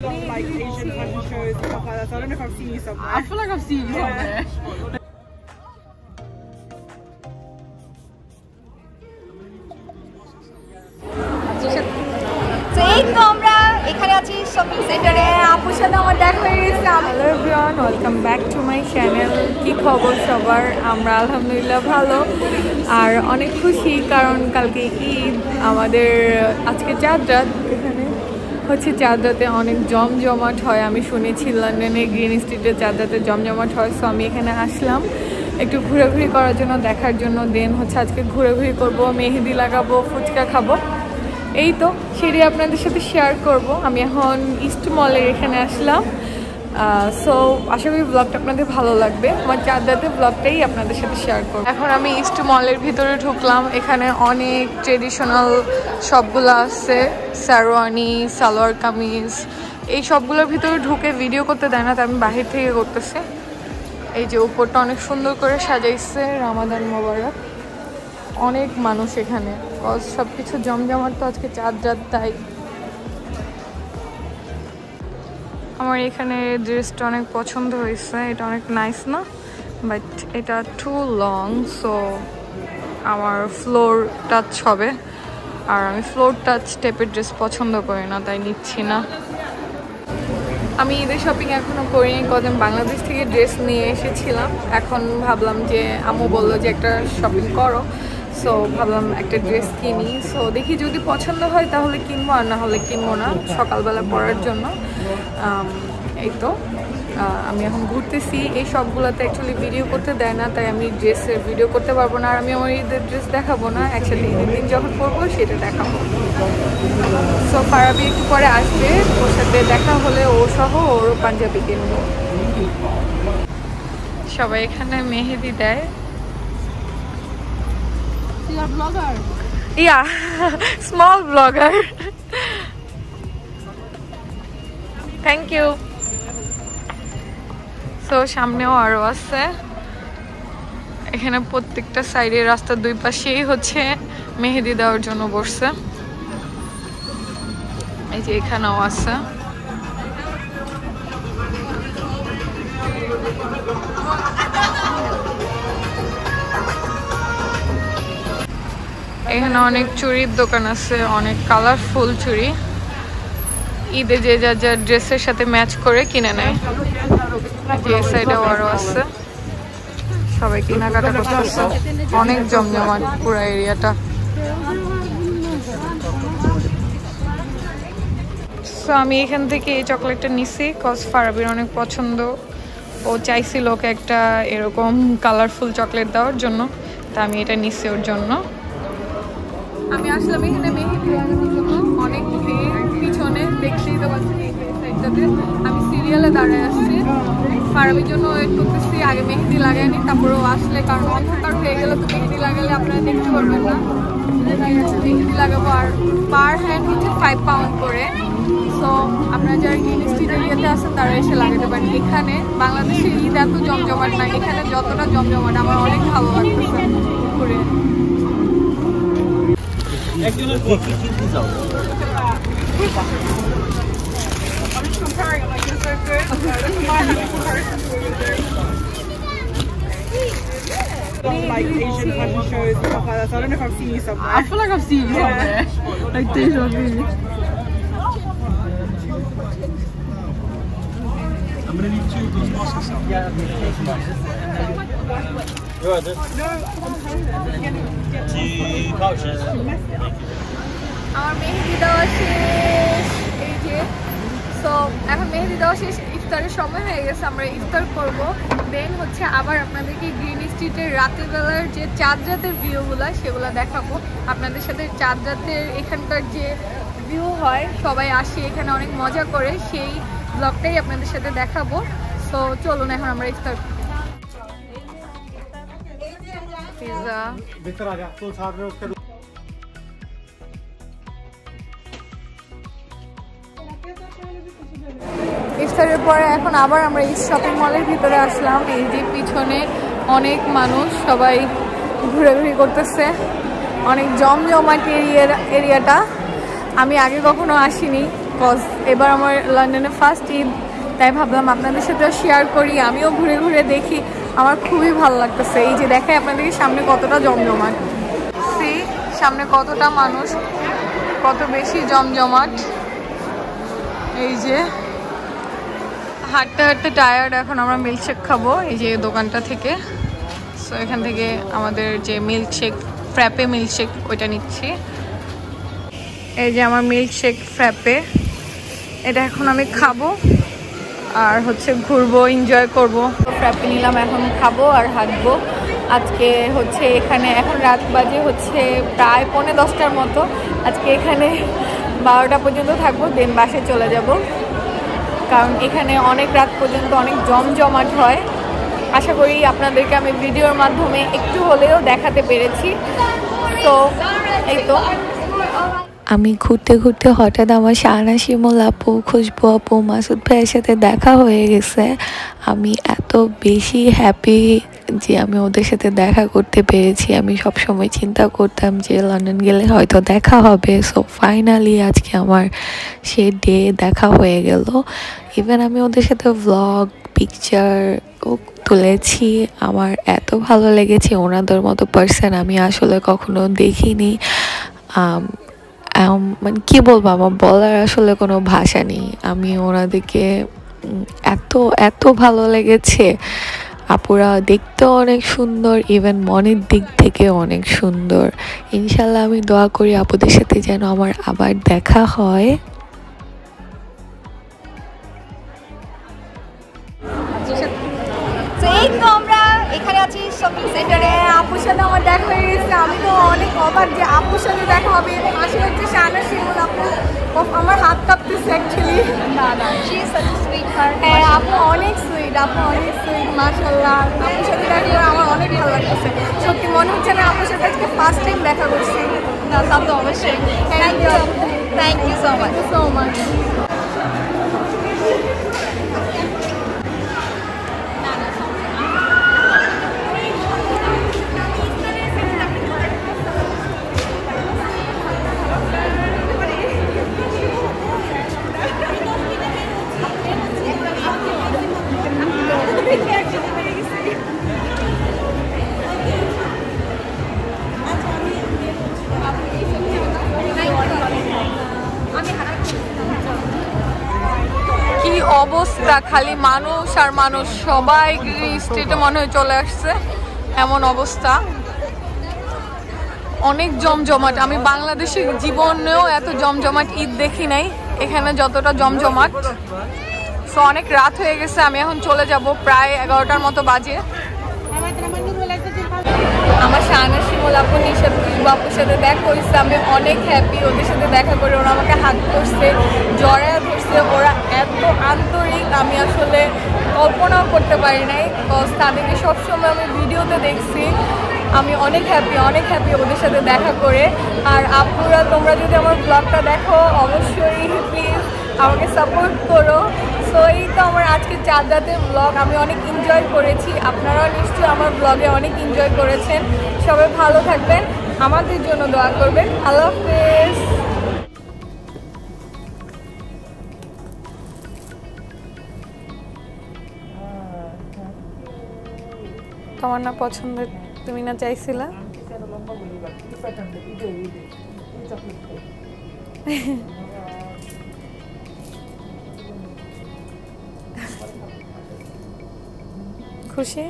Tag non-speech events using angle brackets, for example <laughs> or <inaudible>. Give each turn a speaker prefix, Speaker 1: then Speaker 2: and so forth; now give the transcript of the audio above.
Speaker 1: like Asian fashion shows and stuff like that. So I don't know if I've seen you somewhere.
Speaker 2: I feel like I've seen you somewhere.
Speaker 3: তো এই তো আমরা এখানে আছি shopping সেন্টারে আপুর সাথে আমার দেখা হয়ে গেছে
Speaker 4: hello everyone welcome back to my channel কি খবর সবার আমরা আলহামদুলিল্লাহ ভালো আর অনেক খুশি কারণ কালকে ঈদ আমাদের আজকে চাঁদ রাত হচ্ছে চাঁদাতে অনেক জমজমাট হয়। আমি শুনেছি লন্ডনে গ্রিন স্ট্রিটে চাঁদাতে জমজমাট হয় সো আমি এখানে আসলাম। একটু ঘোরাঘুরি করার জন্য, দেখার জন্য দেন হচ্ছে আজকে ঘোরাঘুরি করব, মেহেদি লাগাবো, ফুচকা খাব। এই তো সেটি আপনাদের সাথে শেয়ার করব। আমি এখন ইস্ট মলের এখানে আসলাম। সো আশা করি ব্লগটা আপনাদের ভালো লাগবে। আমার চাঁদাতে ব্লগটাই আপনাদের সাথে শেয়ার করব। এখন আমি ইস্ট মলের ভিতরে ঢুকলাম। এখানে অনেক ট্রেডিশনাল সবগুলো আছে। সারোয়ানি সালোয়ার কামিজ। এই সবগুলোর ভিতরে ঢুকে ভিডিও করতে দেয় না, তো আমি বাহির থেকে করতেছি। এই যে উপরটা অনেক সুন্দর করে সাজাইছে রামাদান মোবারক অনেক মানুষ এখানে। সব কিছু জমজমাট তো আজকে চাঁদ, রাত, তাই। আমার এখানে ড্রেসটা অনেক পছন্দ হয়েছে, এটা অনেক নাইস না বাট এটা টু লং সো আমার ফ্লোর টাচ হবে। আর আমি ফ্লোর টাচ টাইপের ড্রেস পছন্দ করি না, তাই নিচ্ছি না। আমি ঈদের শপিং এখনও করিনি, কদিন বাংলাদেশ থেকে ড্রেস নিয়ে এসেছিলাম। এখন ভাবলাম যে আম্মু বলল যে একটা শপিং করো। সো ভাবলাম একটা ড্রেস কিনি। সো দেখি যদি পছন্দ হয় তাহলে কিনবো আর না হলে কিনবো না সকালবেলা পরার জন্য। এই তো। আমি এখন ঘুরতেছি। এই সবগুলোতে অ্যাকচুয়ালি ভিডিও করতে দেয় না তাই আমি ড্রেসের ভিডিও করতে পারব না। আর আমি আমার ঈদের ড্রেস দেখাবো না অ্যাকচুয়ালি ঈদের দিন যখন পরবো সেটা দেখাবো। সো ফারাবি একটু পরে আসবে। ওর সাথে দেখা হলে ও সহ ওর পাঞ্জাবি কিনবো। সবাই এখানে মেহেদি দেয়।
Speaker 2: You're a vlogger.
Speaker 4: Yeah small vlogger thank you so সামনেও আরও আছে। এখানে প্রত্যেকটা সাইডে রাস্তার দুই পাশেই হচ্ছে মেহেদি দেওয়ার জন্য বসছে। এই যে এখানেও আছে। এখানে অনেক চুরির দোকান আছে, অনেক কালারফুল চুরি ঈদে যে যা যা ড্রেসের সাথে ম্যাচ করে কিনে নেয়। যে সাইডে আরও আছে। সবাই কেনাকাটা করতেছে। অনেক জমজমাট পুরো এরিয়াটা। সো আমি এখান থেকে এই চকলেটটা নিছি কজ ফারাবির অনেক পছন্দ। ও চাইছিল ওকে একটা এরকম কালারফুল চকলেট দেওয়ার জন্য, তা আমি এটা নিছি ওর জন্য। আমি আসলাম এখানে মেহেদি লাগানোর জন্য। অনেক ভিড়, পিছনে দেখতেই তো সাইডটাতে। আমি সিরিয়ালে দাঁড়ায় আসছি ফারাবির জন্য ওয়েট করতেছি, আগে মেহেদি লাগাইনি তারপরে ও আসলে কারণ অন্ধকার হয়ে গেলে তো মেহেদি লাগালে আপনারা দেখতে পারবেন না। মেহেদি লাগাবো আর পার হ্যান্ড হচ্ছে ফাইভ পাউন্ড করে। সো আপনারা যারা গ্রিন স্ট্রিট এরিয়াতে আছেন, তারা এসে লাগাতে পারেন। এখানে বাংলাদেশের ঈদ এত জমজমাট না। এখানে যতটা জমজমাট, আমার অনেক ভালো লাগতেছে। ঘুরে।
Speaker 1: I'm just comparing like it's so good. So this is my comparison to what you're doing. A lot of like Asian fashion shows and stuff like that. So I don't know if I've seen you somewhere.
Speaker 2: I feel like I've seen you somewhere. Like deja vu.
Speaker 5: I'm gonna need two of those baskets out. Yeah. You're right, Two pouches.
Speaker 4: আমার মেহেদি দেওয়া শেষ এই যে so এখন মেহেদি দেওয়া শেষ ইফতারের সময় হয়ে গেছে আমরা ইফতার করব দেন হচ্ছে আবার আপনাদেরকে গ্রিন স্ট্রিটের রাতের বেলার যে চাঁদ রাতের ভিউগুলো সেগুলো দেখাবো আপনাদের সাথে চাঁদ রাতের এখানকার যে ভিউ হয় সবাই আসে এখানে অনেক মজা করে সেই ব্লগটাই আপনাদের সাথে দেখাবো সো চলুন এখন আমরা ইফতার পিৎজা
Speaker 5: भीतर आ जा तो साथ में उसके
Speaker 4: ইফতারের পরে এখন আবার আমরা এই শপিং মলের ভিতরে আসলাম এই যে পিছনে অনেক মানুষ সবাই ঘুরাঘুরি করতেছে অনেক জমজমাট এরিয়া এরিয়াটা আমি আগে কখনো আসিনি কজ এবার আমার লন্ডনে ফার্স্ট ঈদ তাই ভাবলাম আপনাদের সাথেও শেয়ার করি আমিও ঘুরে ঘুরে দেখি আমার খুবই ভালো লাগতেছে। এই যে দেখাই আপনাদেরকে, সামনে কতটা জমজমাট। সি, সামনে কতটা মানুষ, কত বেশি জমজমাট। এই যে, হাঁটতে হাঁটতে টায়ার্ড এখন আমরা মিল্কশেক খাব, এই যে দোকানটা থেকে। সো এখান থেকে আমাদের যে মিল্কশেক ফ্র্যাপে মিল্কশেক ওইটা নিচ্ছি। এই যে আমার মিল্কশেক ফ্র্যাপে এটা এখন আমি খাব। আর হচ্ছে ঘুরবো এনজয় করব। ফ্র্যাপে নিলাম, এখন খাব আর হাঁটবো। আজকে হচ্ছে এখানে, এখন রাত বাজে হচ্ছে প্রায় পৌনে দশটার মতো। আজকে এখানে বারোটা পর্যন্ত থাকব দেন বাসে চলে যাব। কারণ এখানে অনেক রাত পর্যন্ত অনেক জমজমাট হয়। আশা করি আপনাদেরকে আমি ভিডিওর মাধ্যমে একটু হলেও দেখাতে পেরেছি। তো, এই তো।
Speaker 6: আমি ঘুরতে ঘুরতে হঠাৎ আমার শাহানা, শিমল আপু, খুশবু আপু, মাসুদ ভাইয়ের সাথে দেখা হয়ে গেছে। আমি এত বেশি হ্যাপি যে আমি ওদের সাথে দেখা করতে পেরেছি। আমি সব সময় চিন্তা করতাম যে লন্ডন গেলে হয়তো দেখা হবে। সো ফাইনালি আজকে আমার সে ডে দেখা হয়ে গেল। ইভেন আমি ওদের সাথে ভ্লগ পিকচার তুলেছি। আমার এত ভালো লেগেছে। ওনাদের মতো পার্সন আমি আসলে কখনো দেখিনি। মানে কী বলব, আমার বলার আসলে কোনো ভাষা নেই। আমি ওনাদেরকে এত এত ভালো লেগেছে। আপুরা দেখতেও অনেক সুন্দর ইভেন মনের দিক থেকে অনেক সুন্দর। ইনশাল্লাহ আমি দোয়া করি আপুদের সাথে যেন আমার আবার দেখা হয়।
Speaker 3: আছি শপিং সেন্টারে আপুর সাথে আমার দেখা হয়ে গেছে। আমি তো অনেক অবাক যে আপুর সাথে দেখা হবে। এবং আসলে হচ্ছে শাহানা শিমুল আপু। আমার হাত কাঁপতেছে অ্যাকচুয়ালি না না she is such sweetheart হ্যাঁ আপু অনেক সুইট আপু অনেক সুইট মাশাআল্লাহ। আপুর সাথে দেখা করে আমার অনেক ভালো লাগতেছে। সত্যি মনে হচ্ছে না আপুর সাথে আজকে ফার্স্ট টাইম দেখা করছি। না তা তো অবশ্যই। Thank you thank you so much so
Speaker 4: much অবস্থা খালি মানুষ আর মানুষ। সবাই স্টেটে মনে হয় চলে আসছে। এমন অবস্থা। অনেক জমজমাট। আমি বাংলাদেশের জীবনেও এত জমজমাট ঈদ দেখি নাই। এখানে যতটা জমজমাট। সো অনেক রাত হয়ে গেছে। আমি এখন চলে যাব প্রায় এগারোটার মতো বাজে। আমার শাহানা শিমল আপু নিশাদ বাপুর সাথে দেখা হয়েছে। আমি অনেক হ্যাপি ওদের সাথে দেখা করে। ওরা আমাকে হাত করছে জড়ায় ধরছে। ওরা এত আন্তরিক, আমি আসলে কল্পনাও করতে পারি নাই। কজ তাদেরকে সবসময় আমি ভিডিওতে দেখছি। আমি অনেক হ্যাপি অনেক হ্যাপি ওদের সাথে দেখা করে। আর আপুরা, তোমরা যদি আমার ব্লগটা দেখো, অবশ্যই প্লিজ আমাকে সাপোর্ট করো। সো এই তো আমার আজকে চার রাতে ব্লগ আমি অনেক এনজয় করেছি। আপনারাও নিশ্চয়ই আমার ব্লগে অনেক এনজয় করেছেন। সবাই ভালো থাকবেন। আমাদের জন্য দোয়া করবেন। আল্লাহ হাফেজ তোমার না পছন্দের তুমি না চাইছিলা? <laughs> খুশি